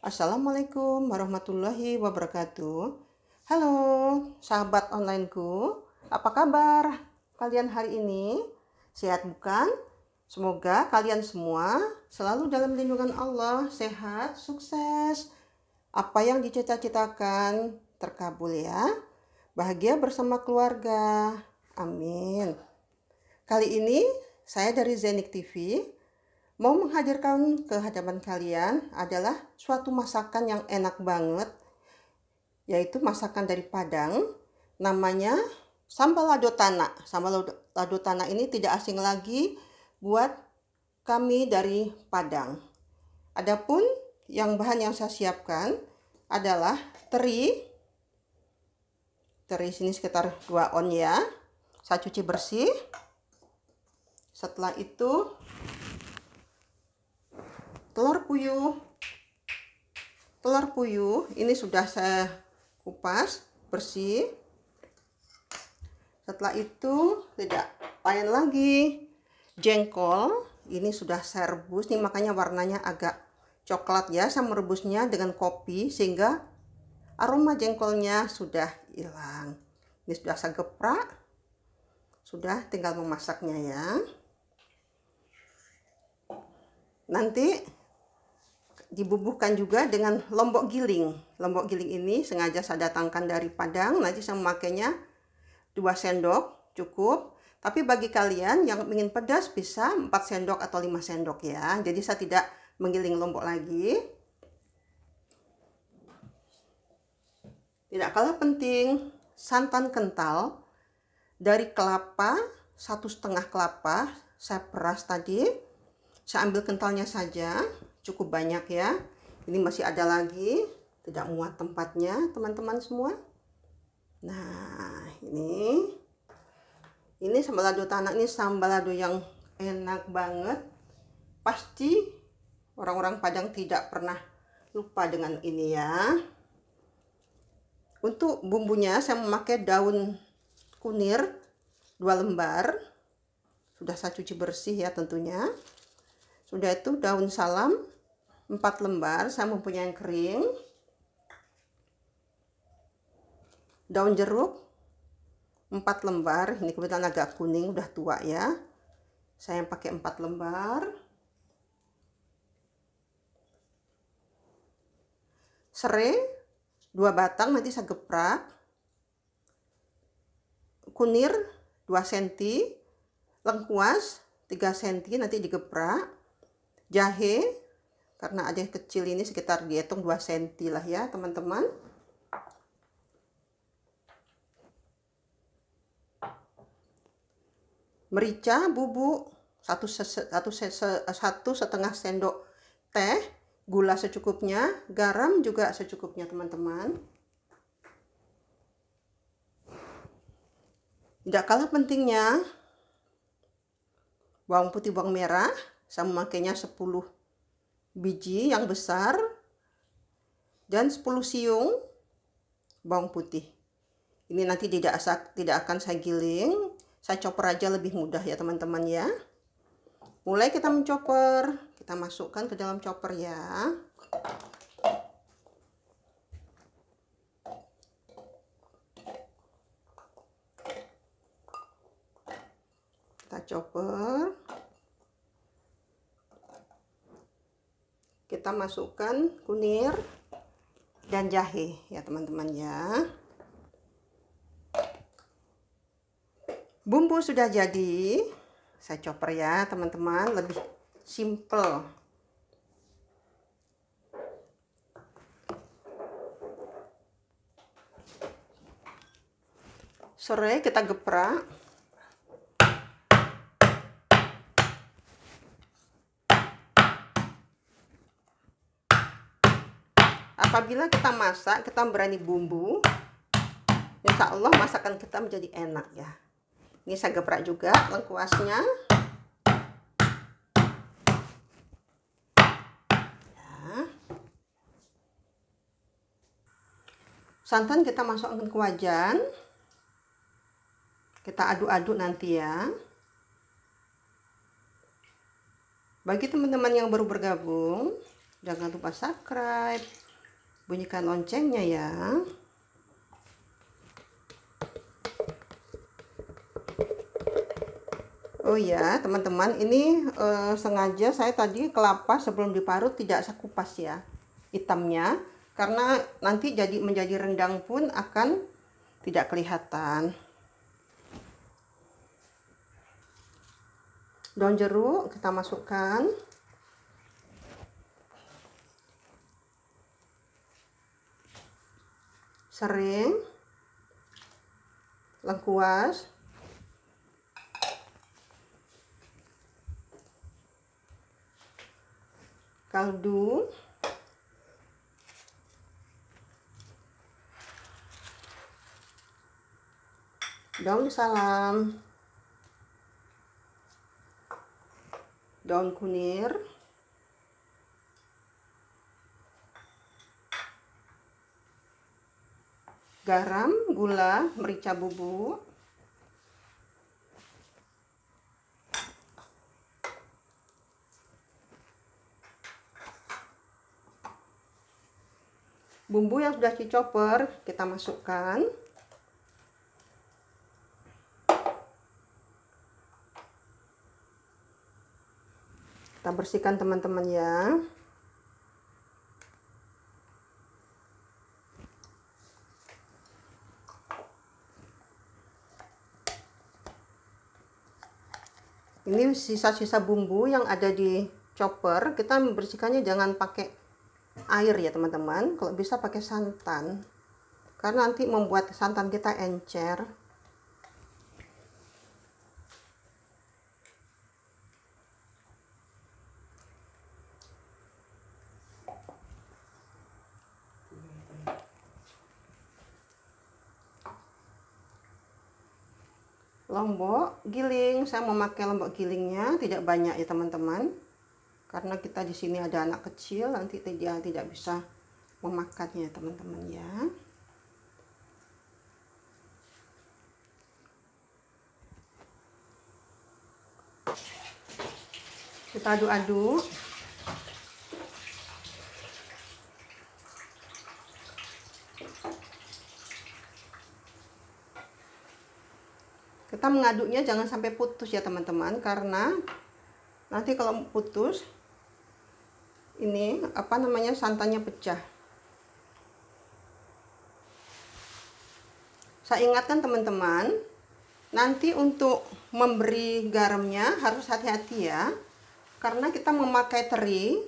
Assalamualaikum warahmatullahi wabarakatuh. Halo, sahabat onlineku. Apa kabar kalian hari ini? Sehat bukan? Semoga kalian semua selalu dalam lindungan Allah, sehat, sukses. Apa yang dicita-citakan terkabul ya. Bahagia bersama keluarga. Amin. Kali ini saya dari Zenik TV mau menghadirkan ke hadapan kalian adalah suatu masakan yang enak banget yaitu masakan dari Padang namanya sambal lado tanah. Sambal lado tanah ini tidak asing lagi buat kami dari Padang. Adapun yang bahan yang saya siapkan adalah teri. Teri sini sekitar 2 on ya. Saya cuci bersih. Setelah itu telur puyuh. Telur puyuh ini sudah saya kupas bersih. Setelah itu tidak lain lagi jengkol. Ini sudah saya rebus nih makanya warnanya agak coklat ya. Saya merebusnya dengan kopi sehingga aroma jengkolnya sudah hilang. Ini sudah saya geprak. Sudah tinggal memasaknya ya. Nanti dibubuhkan juga dengan lombok giling. Lombok giling ini sengaja saya datangkan dari Padang. Nanti saya memakainya 2 sendok cukup. Tapi bagi kalian yang ingin pedas bisa 4 sendok atau 5 sendok ya. Jadi saya tidak menggiling lombok lagi. Tidak kalah penting santan kental dari kelapa satu setengah kelapa saya peras tadi. Saya ambil kentalnya saja cukup banyak ya. Ini masih ada lagi tidak muat tempatnya teman-teman semua. Nah ini. Ini sambal lado tanah ini sambal lado yang enak banget. Pasti orang-orang Padang tidak pernah lupa dengan ini ya. Untuk bumbunya saya memakai daun kunir dua lembar. Sudah saya cuci bersih ya tentunya sudah itu daun salam 4 lembar, saya mempunyai yang kering. Daun jeruk 4 lembar, ini kebetulan agak kuning, udah tua ya. Saya pakai 4 lembar. Serai 2 batang nanti saya geprak. Kunir 2 cm. Lengkuas 3 cm nanti digeprak jahe karena yang kecil ini sekitar dihitung 2 cm lah ya teman-teman. Merica bubuk satu, satu, satu setengah sendok teh gula secukupnya garam juga secukupnya teman-teman. Tidak kalah pentingnya bawang putih bawang merah saya memakainya 10 biji yang besar dan 10 siung bawang putih. Ini nanti tidak tidak akan saya giling. Saya chopper aja lebih mudah ya teman-teman ya. Mulai kita mencoper. Kita masukkan ke dalam chopper ya. Kita chopper kita masukkan kunir dan jahe ya teman-teman ya. Bumbu sudah jadi. Saya chopper ya teman-teman. Lebih simple serai kita geprak apabila kita masak kita berani bumbu Insya Allah masakan kita menjadi enak ya ini saya geprak juga lengkuasnya ya. santan kita masukkan ke wajan kita aduk-aduk nanti ya bagi teman-teman yang baru bergabung Jangan lupa subscribe. Bunyikan loncengnya ya. Oh ya, teman-teman, ini eh, sengaja saya tadi kelapa sebelum diparut tidak saya kupas ya hitamnya karena nanti jadi menjadi rendang pun akan tidak kelihatan. Daun jeruk kita masukkan. Sering. Lengkuas. Kaldu. Daun salam. Daun kunir garam gula merica bubuk. Bumbu yang sudah dicoper kita masukkan. Kita bersihkan teman-teman ya ini sisa-sisa bumbu yang ada di chopper kita membersihkannya jangan pakai air ya teman-teman. Kalau bisa pakai santan. Karena nanti membuat santan kita encer lombok giling. Saya memakai lombok gilingnya tidak banyak ya teman-teman. Karena kita di sini ada anak kecil nanti dia tidak bisa memakannya teman-teman ya. Kita aduk-aduk kita mengaduknya jangan sampai putus ya teman-teman. Karena nanti kalau putus ini apa namanya santannya pecah. Saya ingatkan teman-teman nanti untuk memberi garamnya harus hati-hati ya. Karena kita memakai teri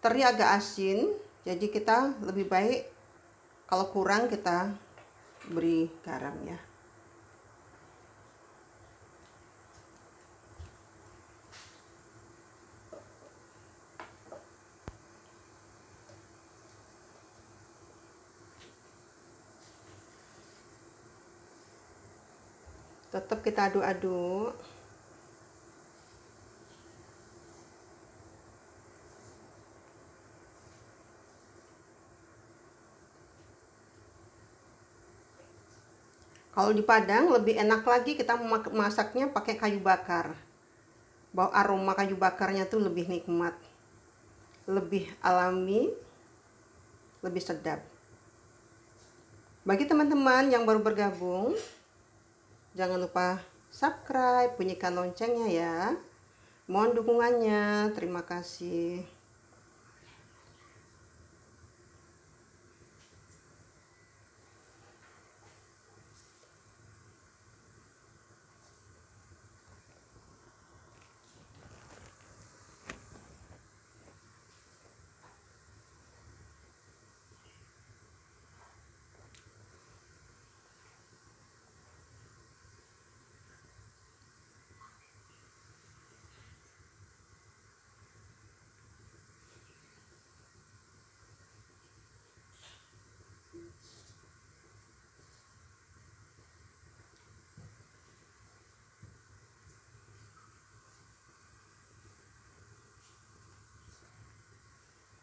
teri agak asin jadi kita lebih baik kalau kurang kita beri garam tetap kita aduk-aduk kalau di Padang lebih enak lagi kita masaknya pakai kayu bakar. Bau aroma kayu bakarnya tuh lebih nikmat. Lebih alami lebih sedap. Bagi teman-teman yang baru bergabung Jangan lupa subscribe, bunyikan loncengnya ya. Mohon dukungannya. Terima kasih.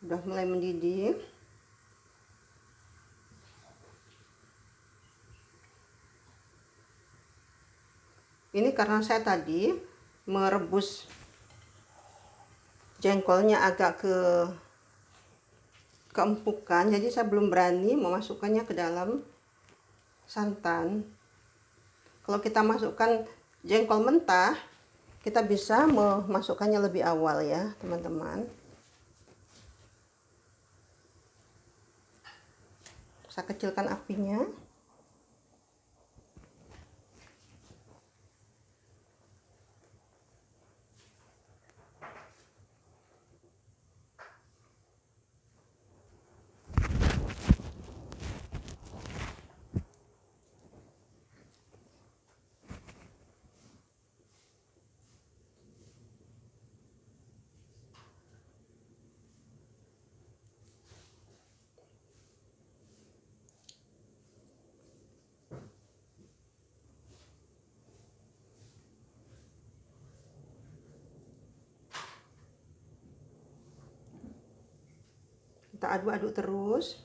Udah mulai mendidih. Ini karena saya tadi merebus jengkolnya agak ke keempukan jadi saya belum berani memasukkannya ke dalam santan. Kalau kita masukkan jengkol mentah kita bisa memasukkannya lebih awal ya teman-teman saya kecilkan apinya kita aduk-aduk terus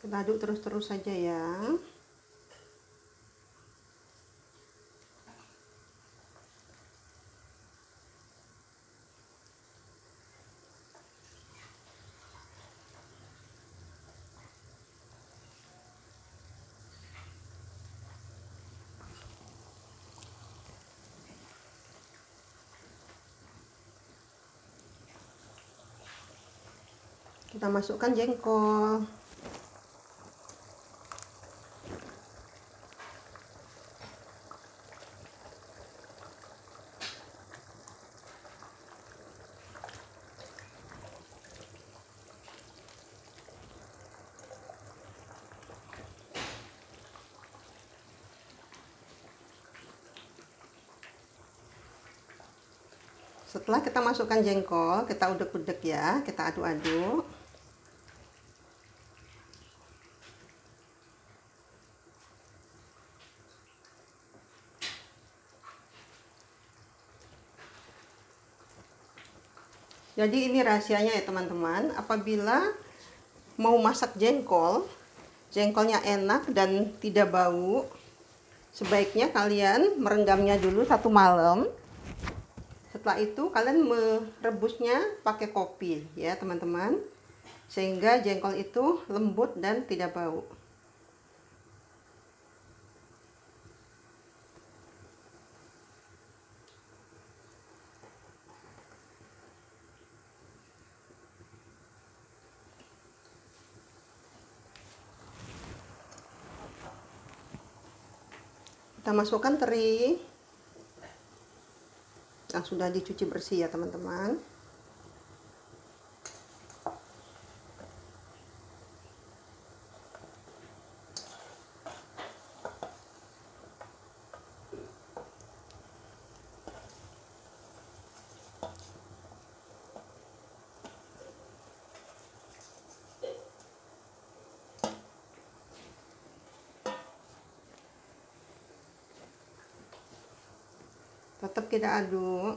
kita aduk terus-terus saja ya. Kita masukkan jengkol setelah kita masukkan jengkol kita udek-udek ya kita aduk-aduk. Jadi ini rahasianya ya teman-teman. Apabila mau masak jengkol jengkolnya enak dan tidak bau sebaiknya kalian merendamnya dulu satu malam setelah itu kalian merebusnya pakai kopi ya teman-teman. Sehingga jengkol itu lembut dan tidak bau. Kita masukkan teri yang sudah dicuci bersih ya teman-teman tetap kita aduk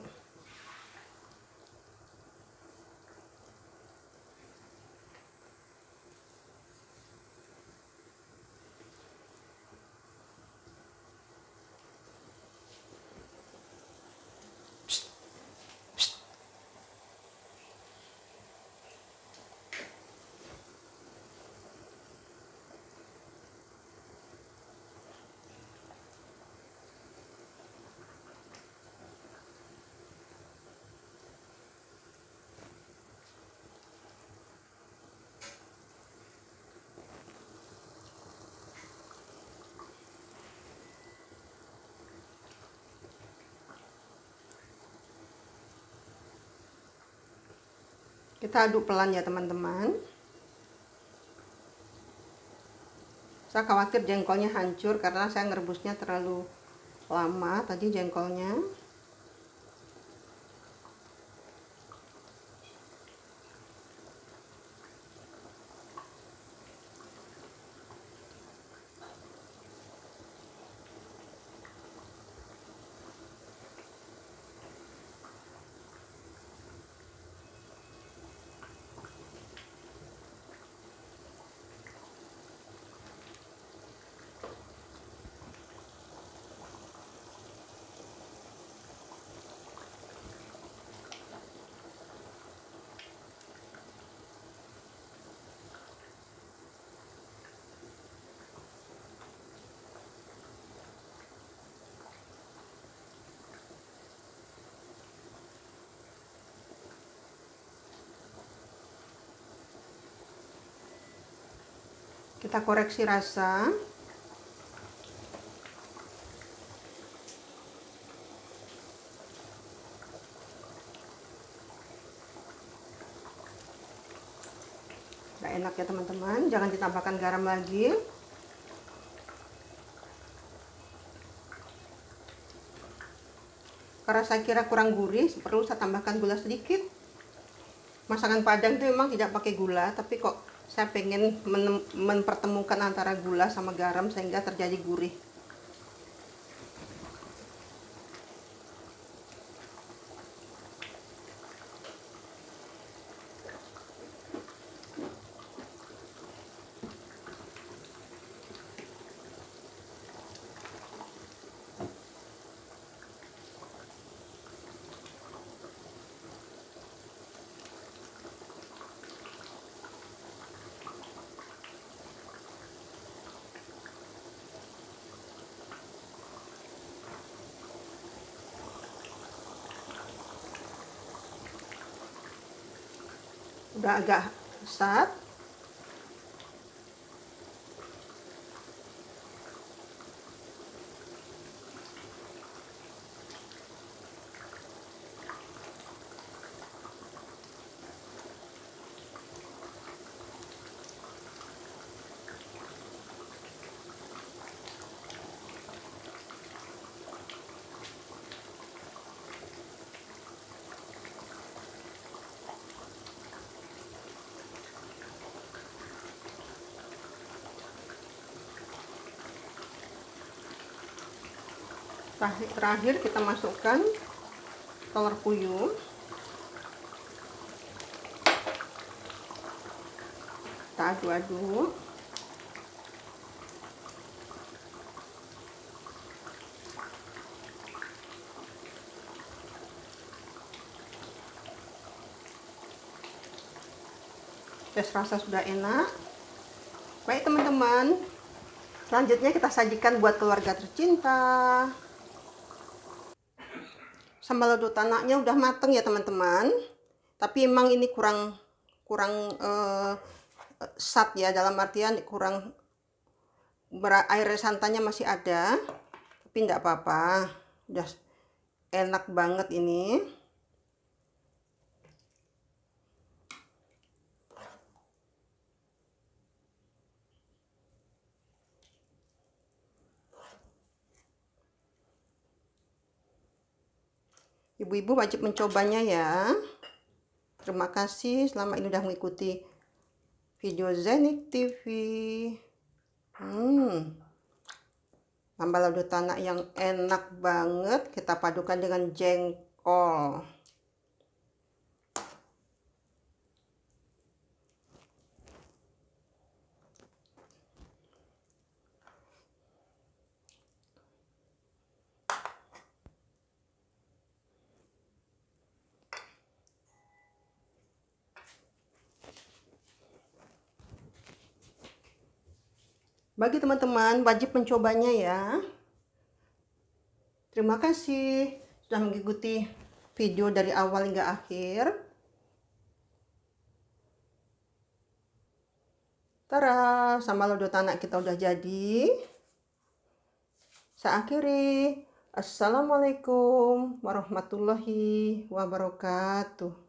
kita aduk pelan ya teman-teman. Saya khawatir jengkolnya hancur karena saya ngerebusnya terlalu lama tadi jengkolnya kita koreksi rasa. Udah enak ya teman-teman. Jangan ditambahkan garam lagi. Karena saya kira kurang gurih perlu saya tambahkan gula sedikit. Masakan padang itu memang tidak pakai gula tapi kok saya pengen mempertemukan antara gula sama garam sehingga terjadi gurih udah agak besar terakhir kita masukkan telur puyuh. Kita aduk-aduk. Tes rasa sudah enak. Baik teman-teman. Selanjutnya kita sajikan buat keluarga tercinta sambal lodot tanahnya udah mateng ya teman-teman. Tapi emang ini kurang kurang uh, sat ya dalam artian kurang air santannya masih ada. Tapi enggak apa-apa. Udah enak banget ini Ibu-ibu wajib mencobanya ya. Terima kasih selama ini sudah mengikuti video Zenik TV. Hmm. Sambal lado tanah yang enak banget kita padukan dengan jengkol. Bagi teman-teman wajib mencobanya ya. Terima kasih sudah mengikuti video dari awal hingga akhir. Tara, sama lodo tanak kita udah jadi. Saya akhiri. Assalamualaikum warahmatullahi wabarakatuh.